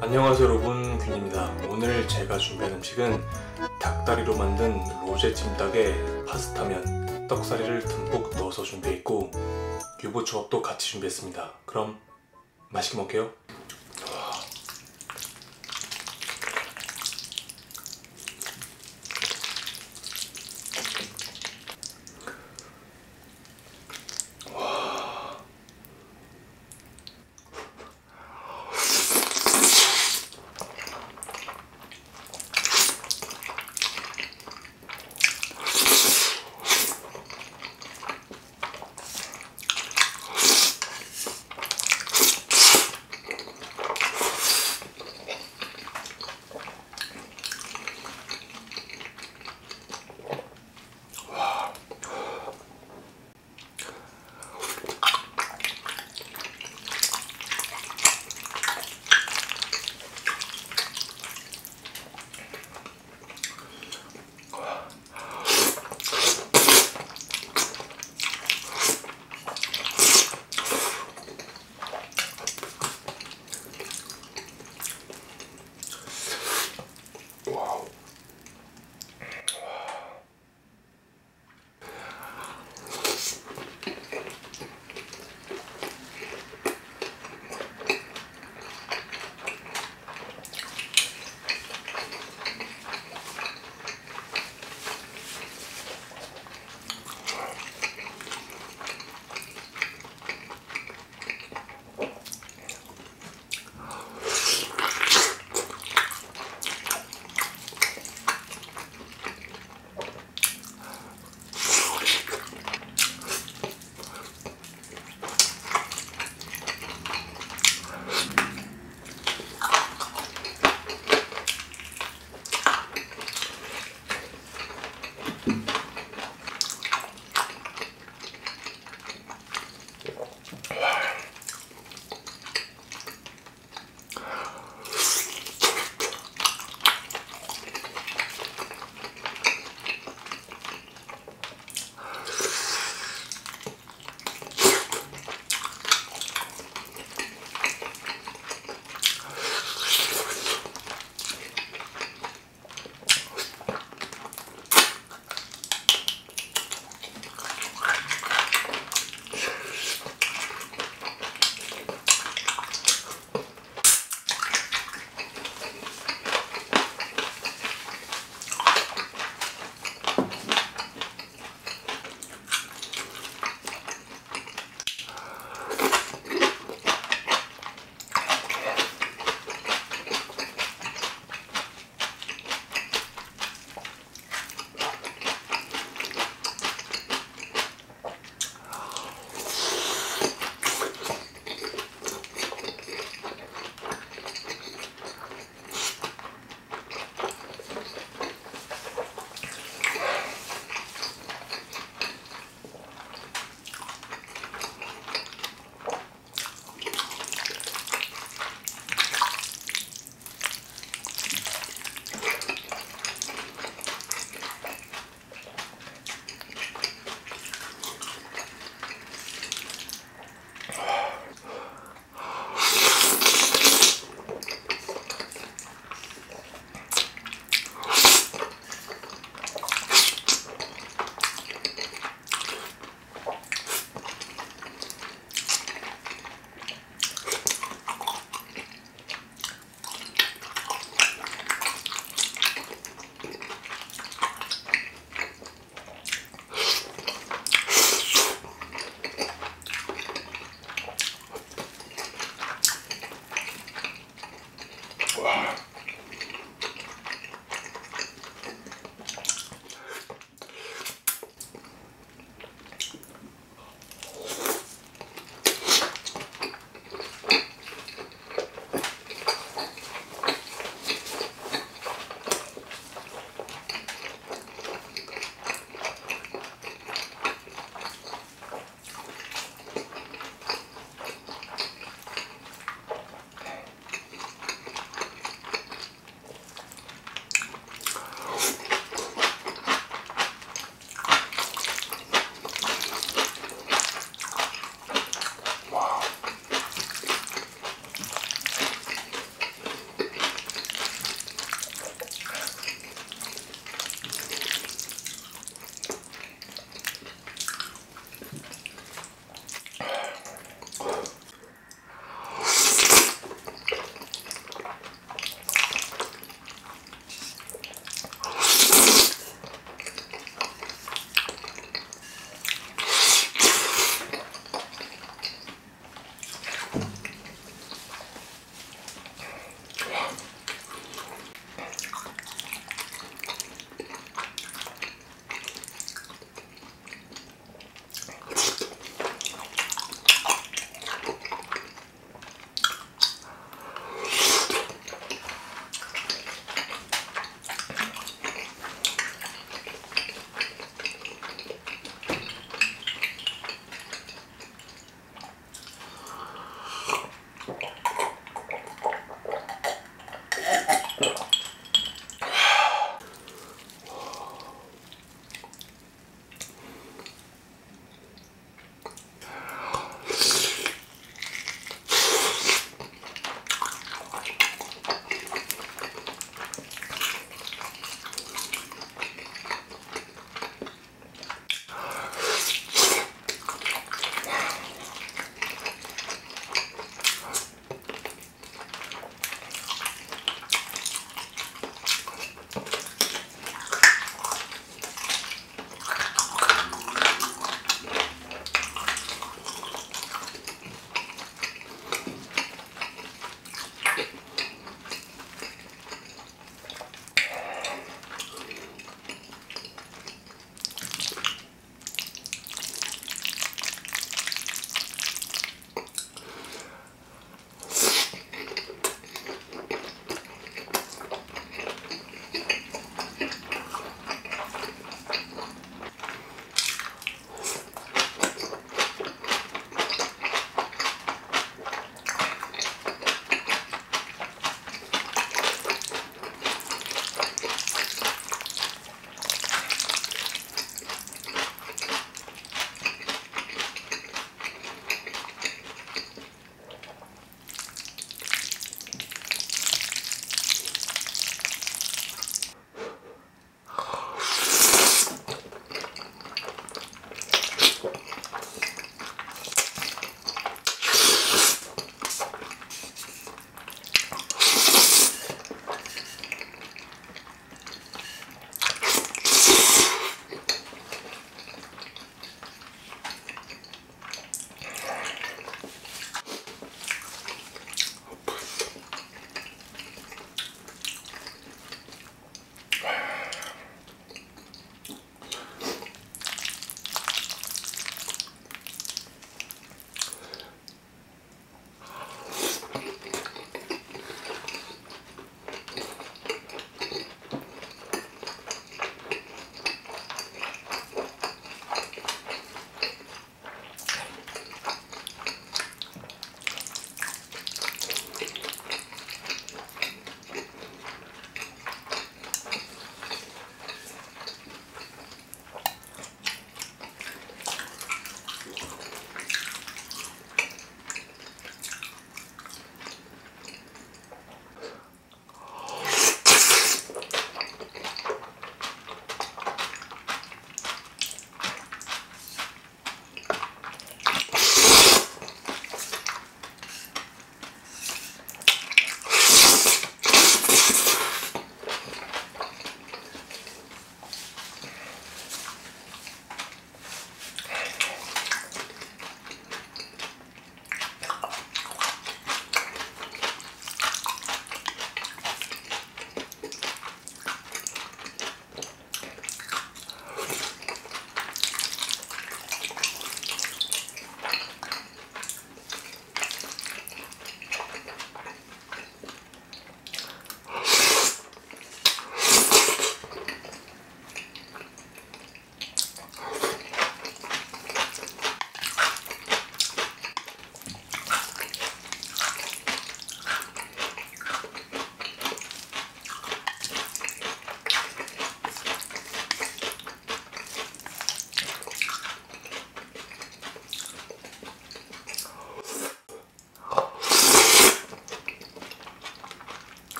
안녕하세요 여러분 균입니다. 오늘 제가 준비한 음식은 닭다리로 만든 로제 찜닭에 파스타면 떡사리를 듬뿍 넣어서 준비했고 유부초밥도 같이 준비했습니다. 그럼 맛있게 먹게요.